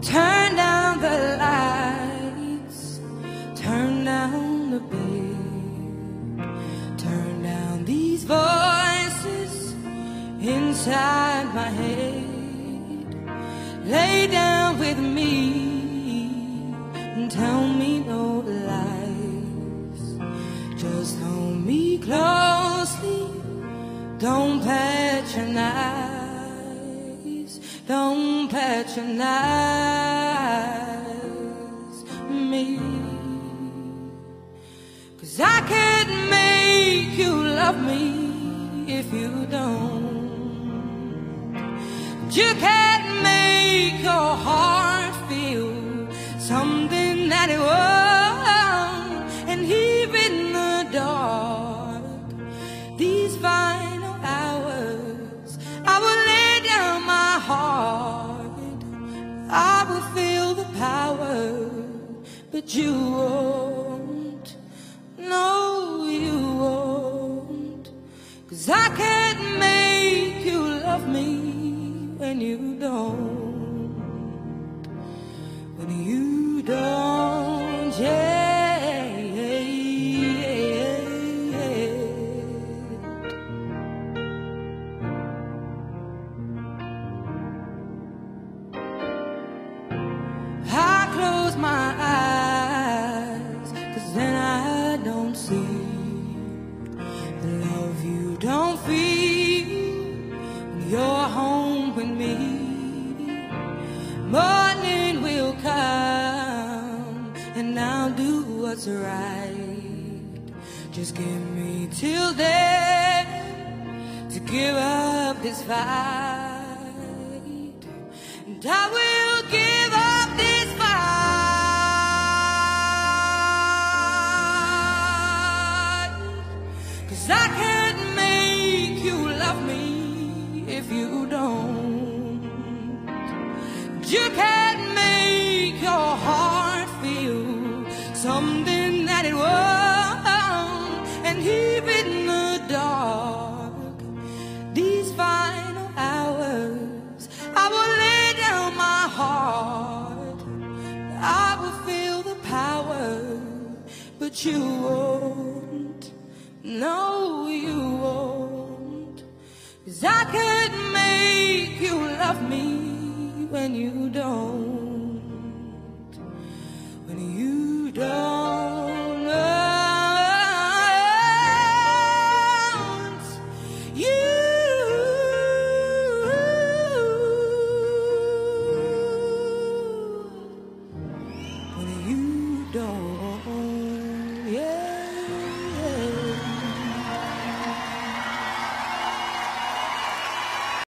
Turn down the lights, turn down the beat, turn down these voices inside my head. Lay down with me and tell me no lies. Just hold me closely, don't patronize, don't patronize. Can't make you love me if you don't. You can't make your heart feel something that it won't. And even in the dark, these final hours, I will lay down my heart. I will feel the power, but you what's right. Just give me till then to give up this fight. And I will give up this fight. Cause I can't make you love me if you don't. You can't but you won't. No, you won't. Cause I can't make you love me when you don't. When you